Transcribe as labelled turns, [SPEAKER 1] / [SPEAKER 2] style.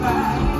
[SPEAKER 1] back.